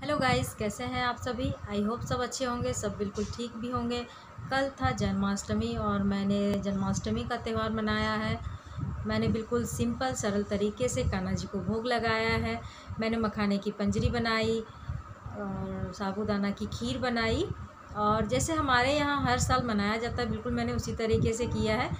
Hello guys, कैसे हैं आप सभी? आई होप सब अच्छे होंगे, सब बिल्कुल ठीक भी होंगे। कल था जन्माष्टमी और मैंने जन्माष्टमी का त्यौहार मनाया है। मैंने बिल्कुल सिंपल, सरल तरीके से कान्हा जी को भोग लगाया है। मैंने मखाने की पंजरी बनाई और साबूदाना की खीर बनाई। और जैसे हमारे यहाँ हर साल मनाया जाता है, बिल्कुल मैंने उसी तरीके से किया है।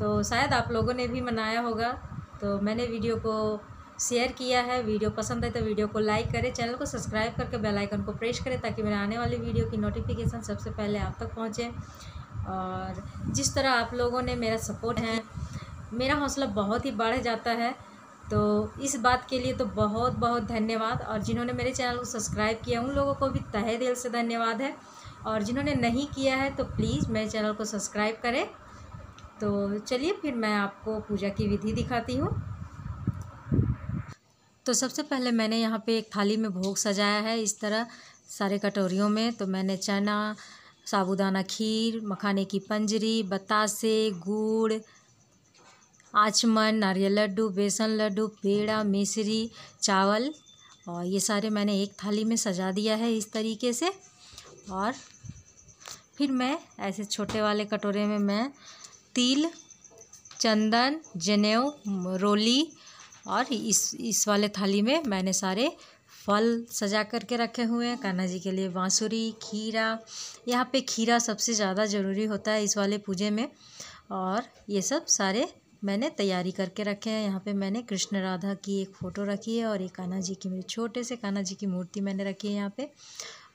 तो शायद आप लोगों ने भी मनाया होगा। तो मैंने वीडियो को शेयर किया है। वीडियो पसंद है तो वीडियो को लाइक करें, चैनल को सब्सक्राइब करके बेल आइकन को प्रेस करें ताकि मेरे आने वाली वीडियो की नोटिफिकेशन सबसे पहले आप तक पहुँचे। और जिस तरह आप लोगों ने मेरा सपोर्ट है, मेरा हौसला बहुत ही बढ़ जाता है। तो इस बात के लिए तो बहुत बहुत धन्यवाद। और जिन्होंने मेरे चैनल को सब्सक्राइब किया, उन लोगों को भी तहे दिल से धन्यवाद है। और जिन्होंने नहीं किया है तो प्लीज़ मेरे चैनल को सब्सक्राइब करें। तो चलिए फिर मैं आपको पूजा की विधि दिखाती हूँ। तो सबसे पहले मैंने यहाँ पे एक थाली में भोग सजाया है इस तरह सारे कटोरियों में। तो मैंने चना, साबूदाना खीर, मखाने की पंजरी, बतासे, गुड़, आचमन, नारियल लड्डू, बेसन लड्डू, पेड़ा मिश्री चावल और ये सारे मैंने एक थाली में सजा दिया है इस तरीके से। और फिर मैं ऐसे छोटे वाले कटोरे में मैं तिल, चंदन, जनेऊ, रोली और इस इस वाले थाली में मैंने सारे फल सजा करके रखे हुए हैं। कान्हा जी के लिए बाँसुरी, खीरा, यहाँ पे खीरा सबसे ज़्यादा ज़रूरी होता है इस वाले पूजे में। और ये सब सारे मैंने तैयारी करके रखे हैं। यहाँ पे मैंने कृष्ण राधा की एक फ़ोटो रखी है और एक कान्हा जी की, मेरे छोटे से कान्हा जी की मूर्ति मैंने रखी है यहाँ पे।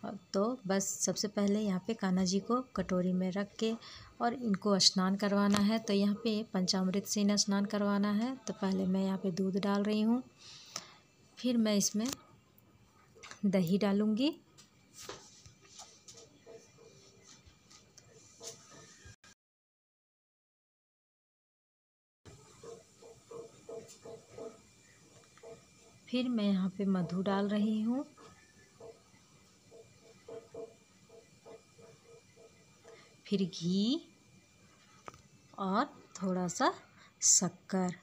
तो बस सबसे पहले यहाँ पे कान्हा जी को कटोरी में रख के और इनको स्नान करवाना है। तो यहाँ पे पंचामृत से इन्हें स्नान करवाना है। तो पहले मैं यहाँ पे दूध डाल रही हूँ। फिर मैं इसमें दही डालूँगी। फिर मैं यहाँ पे मधु डाल रही हूँ। फिर घी और थोड़ा सा शक्कर।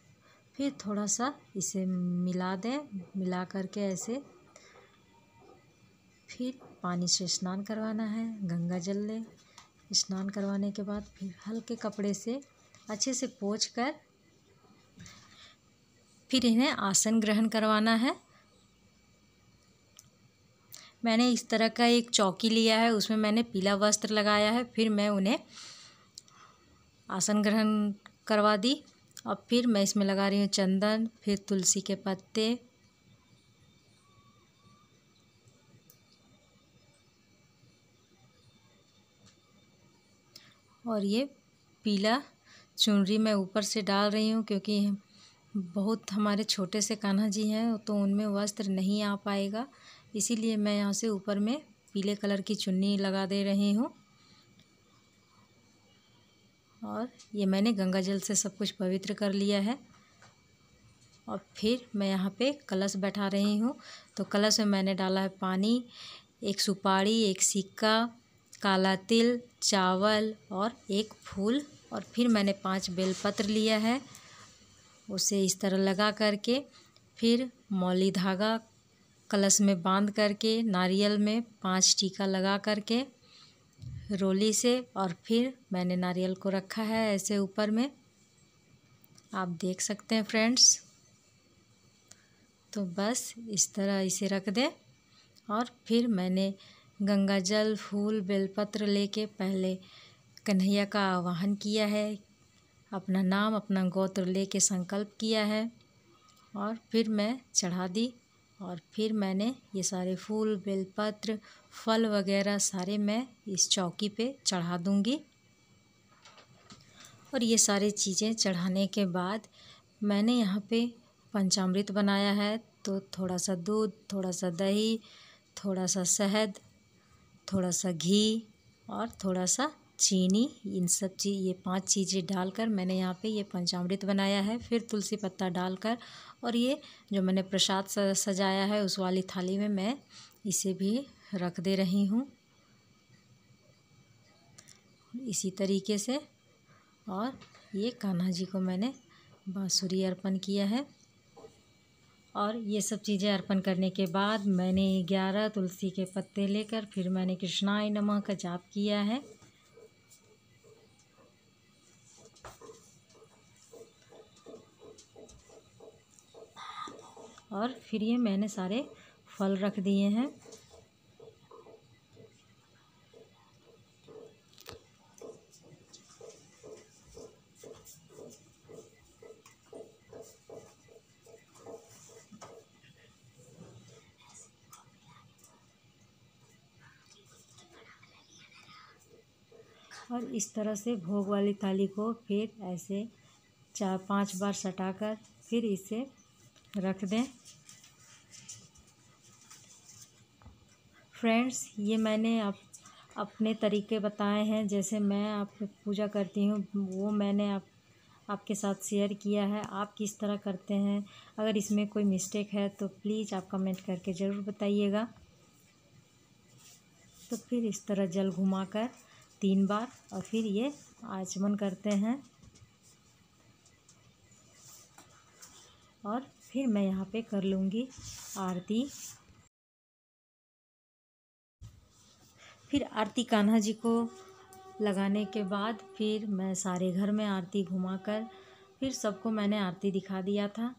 फिर थोड़ा सा इसे मिला दें, मिला करके ऐसे फिर पानी से स्नान करवाना है, गंगा जल ले। स्नान करवाने के बाद फिर हल्के कपड़े से अच्छे से पोछ कर फिर इन्हें आसन ग्रहण करवाना है। मैंने इस तरह का एक चौकी लिया है, उसमें मैंने पीला वस्त्र लगाया है, फिर मैं उन्हें आसन ग्रहण करवा दी। और फिर मैं इसमें लगा रही हूँ चंदन, फिर तुलसी के पत्ते। और ये पीला चुनरी मैं ऊपर से डाल रही हूँ, क्योंकि बहुत हमारे छोटे से कान्हा जी हैं तो उनमें वस्त्र नहीं आ पाएगा। इसीलिए मैं यहाँ से ऊपर में पीले कलर की चुन्नी लगा दे रही हूँ। और ये मैंने गंगा जल से सब कुछ पवित्र कर लिया है। और फिर मैं यहाँ पे कलश बैठा रही हूँ। तो कलश में मैंने डाला है पानी, एक सुपारी, एक सिक्का, काला तिल, चावल और एक फूल। और फिर मैंने पाँच बेलपत्र लिया है। उसे इस तरह लगा करके फिर मौली धागा कलश में बाँध करके, नारियल में पाँच टीका लगा करके, रोली से और फिर मैंने नारियल को रखा है ऐसे ऊपर में। आप देख सकते हैं फ्रेंड्स। तो बस इस तरह इसे रख दें और फिर मैंने गंगा जल, फूल, बेलपत्र लेके पहले कन्हैया का आवाहन किया है। अपना नाम, अपना गोत्र लेके संकल्प किया है और फिर मैं चढ़ा दी। और फिर मैंने ये सारे फूल, बेलपत्र, फल वगैरह सारे मैं इस चौकी पे चढ़ा दूँगी। और ये सारी चीज़ें चढ़ाने के बाद मैंने यहाँ पे पंचामृत बनाया है। तो थोड़ा सा दूध थोड़ा सा दही थोड़ा सा शहद थोड़ा सा घी और थोड़ा सा चीनी, इन सब चीज़ ये पाँच चीज़ें डालकर मैंने यहाँ पे ये पंचामृत बनाया है, फिर तुलसी पत्ता डालकर और ये जो मैंने प्रसाद सजाया है उस वाली थाली में मैं इसे भी रख दे रही हूँ। इसी तरीके से और ये कान्हा जी को मैंने बाँसुरी अर्पण किया है और ये सब चीज़ें अर्पण करने के बाद मैंने ग्यारह तुलसी के पत्ते लेकर फिर मैंने कृष्णाय नमः का जाप किया है। और फिर ये मैंने सारे फल रख दिए हैं। और इस तरह से भोग वाली थाली को फिर ऐसे चार पाँच बार सटाकर फिर इसे रख दें। फ्रेंड्स, ये मैंने आप अपने तरीके बताए हैं। जैसे मैं आप, पूजा करती हूँ, वो मैंने आप, आपके साथ शेयर किया है। आप किस तरह करते हैं? अगर इसमें कोई मिस्टेक है तो प्लीज़ आप कमेंट करके ज़रूर बताइएगा। तो फिर इस तरह जल घुमाकर तीन बार, और फिर ये आचमन करते हैं। और फिर मैं यहाँ पे कर लूँगी आरती। फिर आरती कान्हा जी को लगाने के बाद फिर मैं सारे घर में आरती घुमाकर फिर सबको मैंने आरती दिखा दिया था।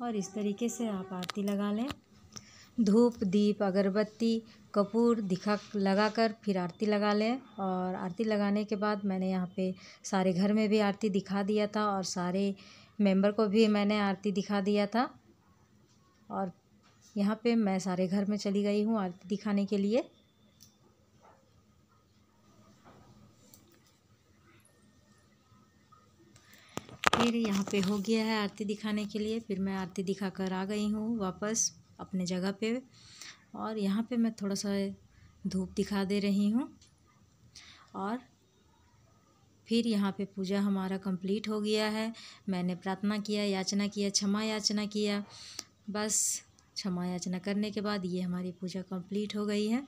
और इस तरीके से आप आरती लगा लें। धूप, दीप, अगरबत्ती, कपूर दिखा, लगाकर फिर आरती लगा लें। और आरती लगाने के बाद मैंने यहाँ पे सारे घर में भी आरती दिखा दिया था और सारे मेंबर को भी मैंने आरती दिखा दिया था। और यहाँ पे मैं सारे घर में चली गई हूँ आरती दिखाने के लिए। फिर यहाँ पे हो गया है आरती दिखाने के लिए। फिर मैं आरती दिखा कर आ गई हूँ वापस अपने जगह पे। और यहाँ पे मैं थोड़ा सा धूप दिखा दे रही हूँ। और फिर यहाँ पे पूजा हमारा कंप्लीट हो गया है। मैंने प्रार्थना किया, याचना किया, क्षमा याचना किया। बस क्षमा याचना करने के बाद ये हमारी पूजा कंप्लीट हो गई है।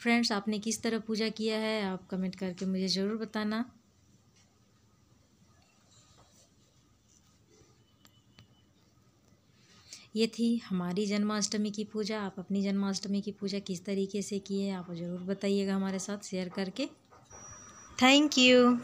फ्रेंड्स, आपने किस तरह पूजा किया है आप कमेंट करके मुझे ज़रूर बताना। ये थी हमारी जन्माष्टमी की पूजा। आप अपनी जन्माष्टमी की पूजा किस तरीके से किए आप ज़रूर बताइएगा हमारे साथ शेयर करके। Thank you.